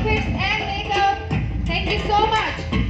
graphics and makeup. Thank you so much.